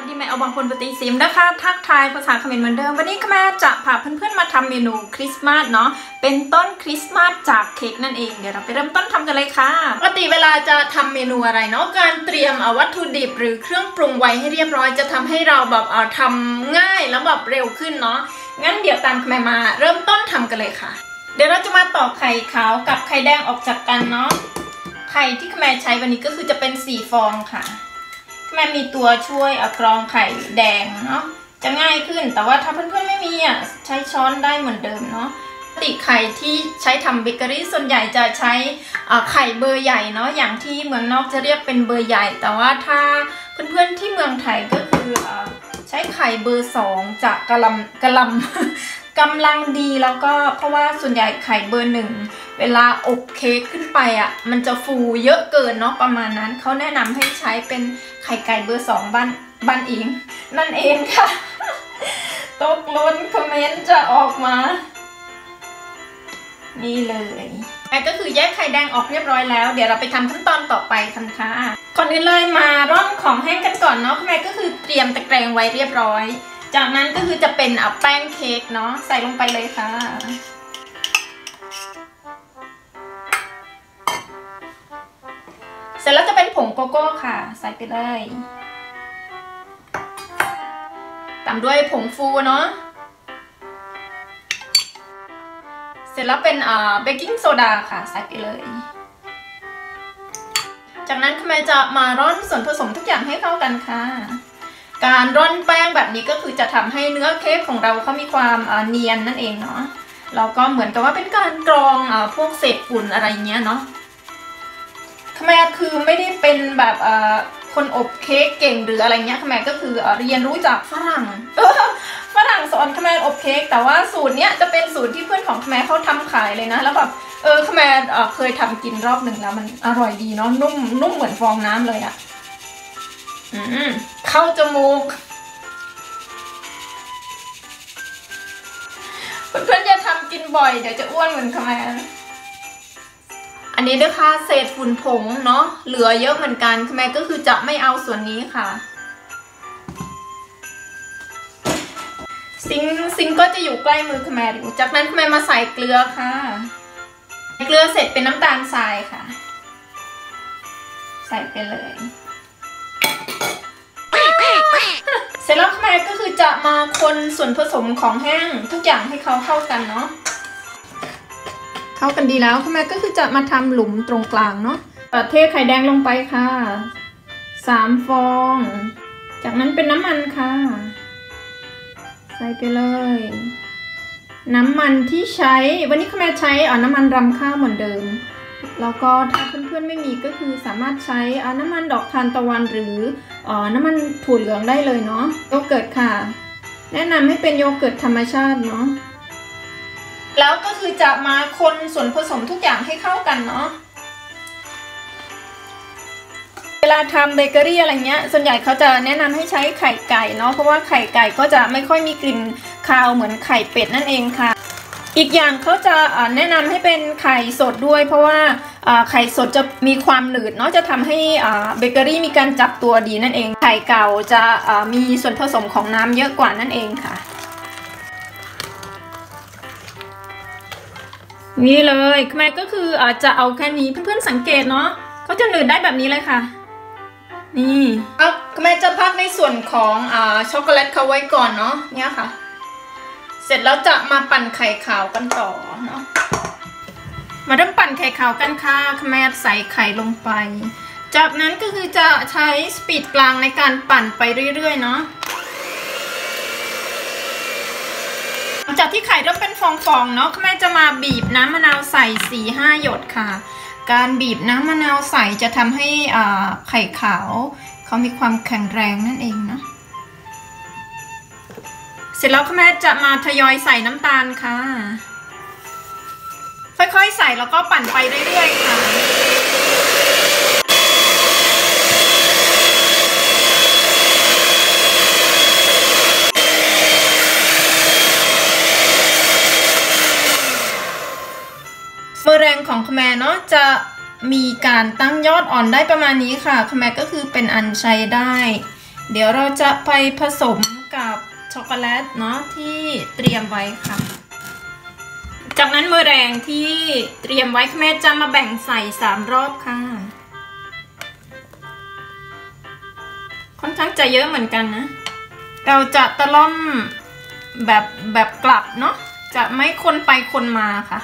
วัสดีแม่เอาบางคนปฏิซิมนะคะทักทายภาษาเขมรเหมือนเดิม วันนี้แม่จะพาเพื่อนๆมาทำเมนูคริสต์มาสเนาะเป็นต้นคริสต์มาสจากเค้กนั่นเองเดี๋ยวเราไปเริ่มต้นทำกันเลยค่ะปกติเวลาจะทำเมนูอะไรเนาะการเตรียมวัตถุดิบหรือเครื่องปรุงไว้ให้เรียบร้อยจะทำให้เราแบบเอาทำง่ายแล้วแบบเร็วขึ้นเนาะงั้นเดี๋ยวตามแม่มาเริ่มต้นทำกันเลยค่ะ เดี๋ยวเราจะมาตอกไข่ขาวกับไข่แดงออกจากกันเนาะไข่ที่แม่ใช้วันนี้ก็คือจะเป็นสีฟองค่ะ แม่มีตัวช่วยกรองไข่แดงเนาะจะง่ายขึ้นแต่ว่าถ้าเพื่อนๆไม่มีอะใช้ช้อนได้เหมือนเดิมเนาะติไข่ที่ใช้ทำเบเกอรี่ส่วนใหญ่จะใช้ไข่เบอร์ใหญ่เนาะอย่างที่เมืองนอกจะเรียกเป็นเบอร์ใหญ่ แต่ว่าถ้าเพื่อนๆที่เมืองไทยก็คือใช้ไข่เบอร์สองจะกระลำกระลำ กำลังดีแล้วก็เพราะว่าส่วนใหญ่ไข่เบอร์หนึ่งเวลาอบเค้กขึ้นไปอะ มันจะฟูเยอะเกินเนาะประมาณนั้นเขาแนะนำให้ใช้เป็นไข่ไก่เบอร์สองบ้านบ้านเองนั่นเองค่ะ ตกล้นคอมเมนต์จะออกมา นี่เลยไอ้ก็คือแยกไข่แดงออกเรียบร้อยแล้ว เดี๋ยวเราไปทำขั้นตอนต่อไปกันค่ะก่อนอื่นเลยมาร่อนของแห้งกันก่อนเนาะแม่ก็คือเตรียมตะแกรงไว้เรียบร้อย จากนั้นก็คือจะเป็นเอาแป้งเค้กเนาะใส่ลงไปเลยค่ะ เสร็จแล้วจะเป็นผงโกโก้ค่ะ ใส่ไปเลยตามด้วยผงฟูเนาะเสร็จแล้วเป็นเบกกิ้งโซดาค่ะใส่ไปเลยจากนั้นคุณแม่จะมาร่อนส่วนผสมทุกอย่างให้เข้ากันค่ะ การร่อนแป้งแบบนี้ก็คือจะทำให้เนื้อเค้กของเราเขามีความเนียนนั่นเองเนาะแล้วก็เหมือนกับว่าเป็นการกรองอพวกเศษฝุ่นอะไรเงี้ยเนาะขม่คือไม่ได้เป็นแบบคนอบเค้กเก่งหรืออะไรเงี้ยขมก็คือเรียนรู้จากฝรั่งฝรั่งสอนขมอบเค้กแต่ว่าสูตรเนี้ยจะเป็นสูตรที่เพื่อนของขมเขาทำขายเลยนะ แล้วแบบเออขมเคยทำกินรอบหนึ่งแล้วมันอร่อยดีเนาะนุ่มนุ่มเหมือนฟองน้ำเลยอะ เข้าจมูกเพื่อนๆอย่าทำกินบ่อย เดี๋ยวจะอ้วนเหมือนขแม่อันนี้นะคะเศษฝุ่นผงเนาะเหลือเยอะเหมือนกันแม่ก็คือจะไม่เอาส่วนนี้ค่ะ ซิงซิงก็จะอยู่ใกล้มือแม่จากนั้นแม่มาใส่เกลือค่ะ เกลือเสร็จเป็นน้ำตาลทรายค่ะ ใส่ไปเลย ร็จแล้วแม่ก็คือจะมาคนส่วนผสมของแห้งทุกอย่างให้เขาเข้ากันเนาะเข้ากันดีแล้วคุณแม่ก็คือจะมาทำหลุมตรงกลางเนาะเทไข่แดงลงไปค่ะสามฟอง จากนั้นเป็นน้ำมันค่ะ ใส่ไปเลย น้ำมันที่ใช้วันนี้คุณแม่ใช้น้ำมันรำข้าวเหมือนเดิม แล้วก็ถ้าเพื่อนๆไม่มีก็คือสามารถใช้น้ำมันดอกทานตะวันหรือน้ำมันถั่วเหลืองได้เลยเนาะโยเกิร์ตค่ะ แนะนำให้เป็นโยเกิร์ตธรรมชาติเนาะแล้วก็คือจะมาคนส่วนผสมทุกอย่างให้เข้ากันเนาะเวลาทำเบเกอรี่อะไรเงี้ย ส่วนใหญ่เขาจะแนะนำให้ใช้ไข่ไก่เนาะเพราะว่าไข่ไก่ก็จะไม่ค่อยมีกลิ่นคาวเหมือนไข่เป็ดนั่นเองค่ะ อีกอย่างเขาจะแนะนำให้เป็นไข่สดด้วย เพราะว่าไข่สดจะมีความหนืดเนาะจะทำให้เบเกอรี่มีการจับตัวดีนั่นเอง ไข่เก่าจะมีส่วนผสมของน้ำเยอะกว่านั่นเองค่ะ นี่เลยแม่ก็คืออาจจะเอาแค่นี้เพื่อนๆสังเกตเนาะเขาจะหนืดได้แบบนี้เลยค่ะนี่แม่จะพักในส่วนของอช็อกโกแลตเขาไว้ก่อนเนาะเนี่ยค่ะ สร็จแล้วจะมาปั่นไข่ขาวกันต่อเนาะมาเริ่มปั่นไข่ขาวกันค่ะแม่ใส่ไข่ลงไป จากนั้นก็คือจะใช้สปีดกลางในการปั่นไปเรื่อยๆเนาะหลังจากที่ไข่เริ่มเป็นฟองๆเนาะแม่จะมาบีบน้ำมะนาวใส่สี่ห้าหยดค่ะ การบีบน้ำมะนาวใส่จะทำให้ไข่ขาวเขามีความแข็งแรงนั่นเองเนาะ เสร็จแล้วแม่จะมาทยอยใส่น้ำตาลค่ะ ค่อยๆใส่แล้วก็ปั่นไปเรื่อยๆค่ะเบอแรงของคแมเนาะจะมีการตั้งยอดอ่อนได้ประมาณนี้ค่ะคแมก็คือเป็นอันใช้ได้ เดี๋ยวเราจะไปผสมกับ ช็อกโกแลตเนาะที่เตรียมไว้ค่ะ จากนั้นเมอแรงที่เตรียมไว้แม่จะมาแบ่งใส่สามรอบค่ะ ค่อนข้างจะเยอะเหมือนกันนะ เราจะตะล่อมแบบแบบกลับเนาะจะไม่คนไปคนมาค่ะ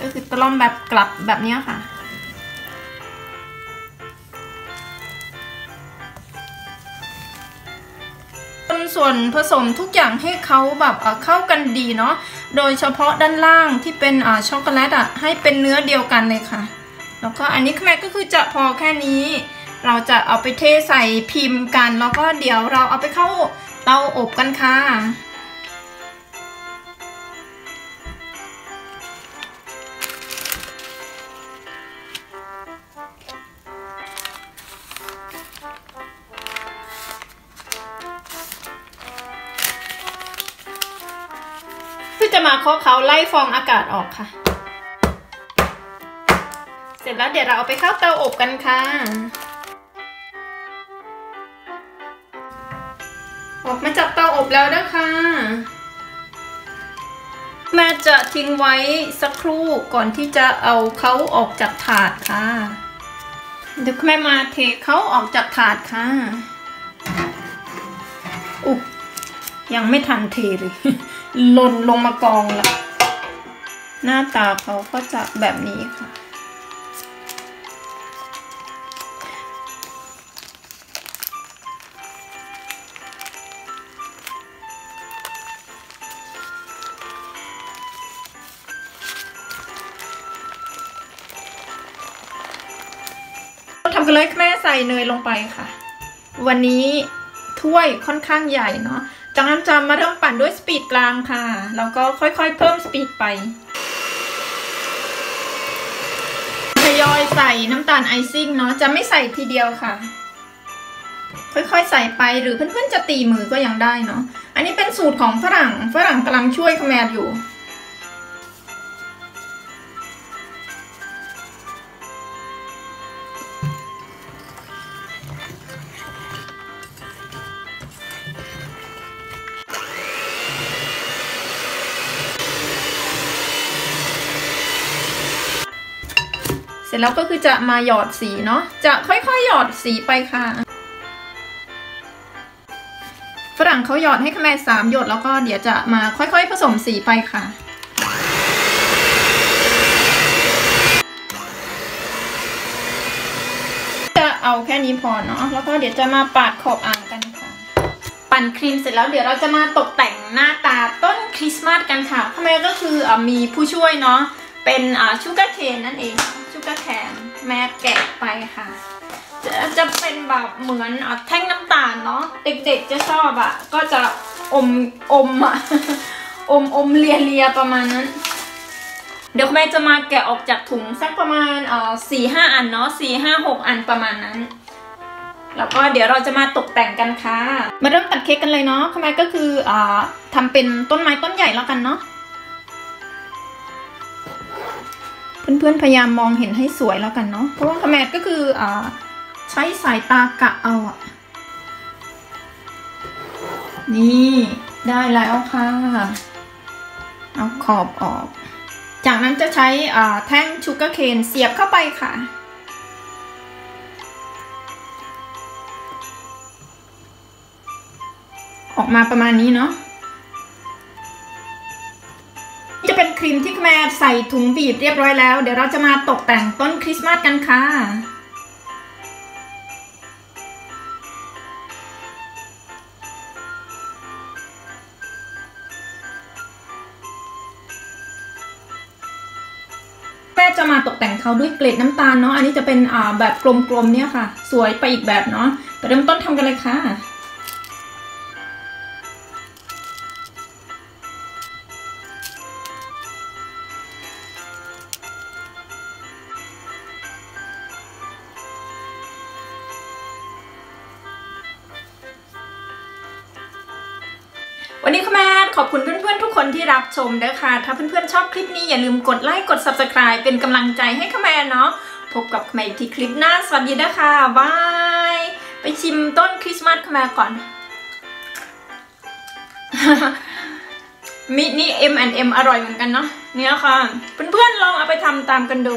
ก็คือตะล่อมแบบกลับแบบนี้ค่ะ ส่วนผสมทุกอย่างให้เขาแบบเข้ากันดีเนาะโดยเฉพาะด้านล่างที่เป็นช็อกโกแลตอะให้เป็นเนื้อเดียวกันเลยค่ะ แล้วก็อันนี้แม่ก็คือจะพอแค่นี้ เราจะเอาไปเทใส่พิมพ์กัน แล้วก็เดี๋ยวเราเอาไปเข้าเตาอบกันค่ะ จะมาเคาะเขาไล่ฟองอากาศออกค่ะ เสร็จแล้วเดี๋ยวเราเอาไปเข้าเตาอบกันค่ะ ออกมาจากเตาอบแล้วนะคะแม่จะทิ้งไว้สักครู่ก่อนที่จะเอาเขาออกจากถาดค่ะเดี๋ยวแม่มาเทเขาออกจากถาดค่ะอุ๊ยังไม่ทันเทเลย หล่นลงมากองละหน้าตาเขาก็จะแบบนี้ค่ะ ทำกันเลยแม่ใส่เนยลงไปค่ะ วันนี้ถ้วยค่อนข้างใหญ่เนาะ จากนั้นจะมาเริ่มปั่นด้วยสปีดกลางค่ะ แล้วก็ค่อยๆเพิ่มสปีดไป ทยอยใส่น้ำตาลไอซิ่งเนาะ จะไม่ใส่ทีเดียวค่ะ ค่อยๆใส่ไปหรือเพื่อนๆจะตีมือก็ยังได้เนาะ อันนี้เป็นสูตรของฝรั่ง ฝรั่งกำลังช่วยคแมรอยู่ ร็จแล้วก็คือจะมาหยอดสีเนาะ จะค่อยๆหยอดสีไปค่ะ ฝรั่งเขาหยอดให้ขแมสามหยดแล้วก็เดี๋ยวจะมาค่อยๆผสมสีไปค่ะจะเอาแค่นี้พอเนาะ แล้วก็เดี๋ยวจะมาปาดขอบอ่างกันค่ะ ปั่นครีมเสร็จแล้วเดี๋ยวเราจะมาตกแต่งหน้าตาต้นคริสต์มาสกันค่ะขแมก็คืออมีผู้ช่วยเนาะ เป็นชูการ์เคนนั่นเอง การ์แคนแม่แกะไปค่ะ จะจะเป็นแบบเหมือนแท่งน้ำตาลเนาะเด็กๆจะชอบอะ่ะ ก็จะอมอมอะอมอมเลียเลียประมาณนั้น เดี๋ยวแม่จะมาแกะออกจากถุงสักประมาณเอ่อสี่ห้าอันเนาะสี่ห้าหกอันประมาณนั้นแล้วก็เดี๋ยวเราจะมาตกแต่งกันค่ะ มาเริ่มตัดเค้กกันเลยเนาะขแม่ก็คืออ่าทำเป็นต้นไม้ต้นใหญ่แล้วกันเนาะ เพื่อนๆพยายามมองเห็นให้สวยแล้วกันเนาะเพราะว่าขแมทก็คืออ่าใช้สายตากะเอาอะนี่ได้แล้วค่ะ เอาขอบออก จากนั้นจะใช้อ่าแท่งชูการ์เคนเสียบเข้าไปค่ะ ออกมาประมาณนี้เนาะ เป็นครีมที่แม่ใส่ถุงบีบเรียบร้อยแล้ว เดี๋ยวเราจะมาตกแต่งต้นคริสต์มาสกันค่ะแม่จะมาตกแต่งเขาด้วยเกล็ดน้ำตาลเนาะ อันนี้จะเป็นอ่าแบบกลมๆเนี่ยค่ะ สวยไปอีกแบบเนาะไปเริ่มต้นทำกันเลยค่ะ วันนี้ค่ะแม่ขอบคุณเพื่อนๆทุกคนที่รับชมเด้อค่ะถ้าเพื่อนๆชอบคลิปนี้อย่าลืมกดไลค์กด subscribe เป็นกำลังใจให้ค่ะแม่เนาะ พบกับค่ะแม่อีกที่คลิปหน้า สวัสดีนะคะบาย ไปชิมต้นคริสต์มาสขแม่ก่อน มินี่ M&M อร่อยเหมือนกันเนาะ เนี่ยค่ะ เพื่อนๆลองเอาไปทำตามกันดู